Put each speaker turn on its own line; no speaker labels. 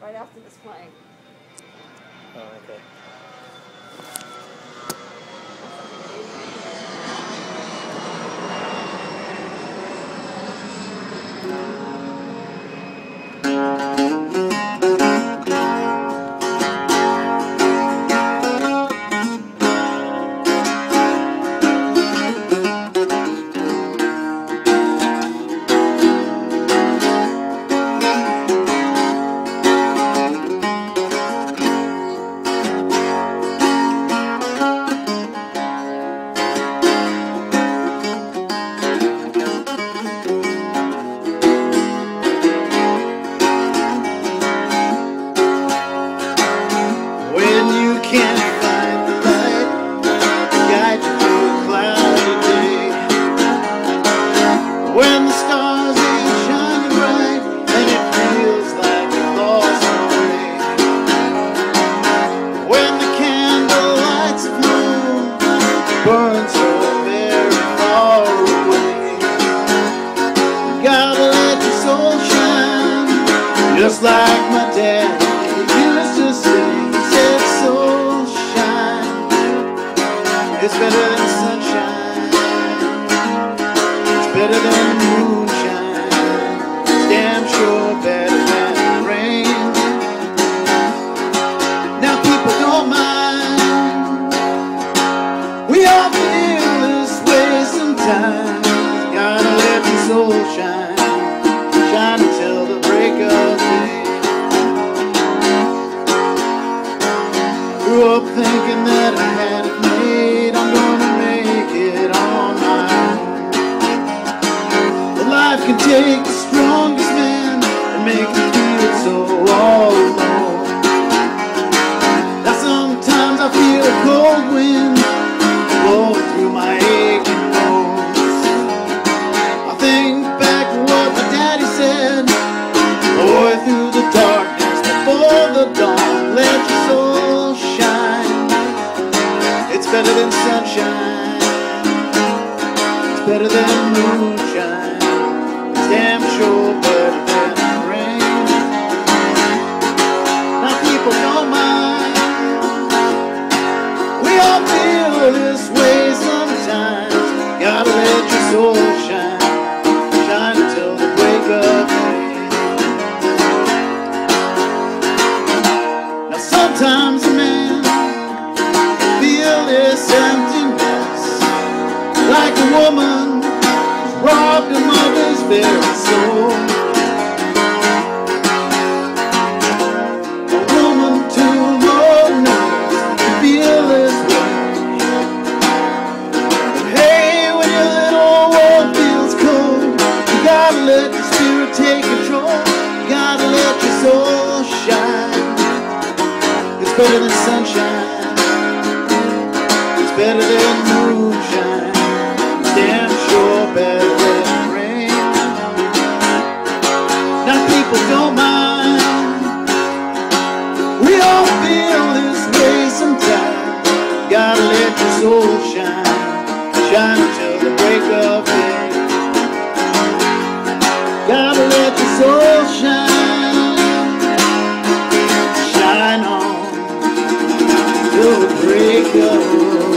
right after this playing.
Oh, okay.
You can't find the light to guide you through a cloudy day. When the stars ain't shining bright and it feels like you've lost. When the candle lights so very far away. Let your soul shine just like my dad it's better than sunshine. It's better than moonshine. It's damn sure better than rain." Now people don't mind. We all feel this way sometimes. Gotta let your soul shine, shine until the break of day. Grew up thinking that make him feel so all alone. Now sometimes I feel a cold wind blowing through my aching bones. I think back to what my daddy said. Boy, through the darkness before the dawn, let your soul shine. It's better than sunshine. It's better than moonshine. Sometimes a man feel this emptiness like a woman robbed of very soul. Better than sunshine. It's better than moonshine. Damn sure better than rain. Now people don't mind. We all feel this way sometimes. Gotta let your soul shine. Shine until the break of day. Gotta let your soul shine. will break the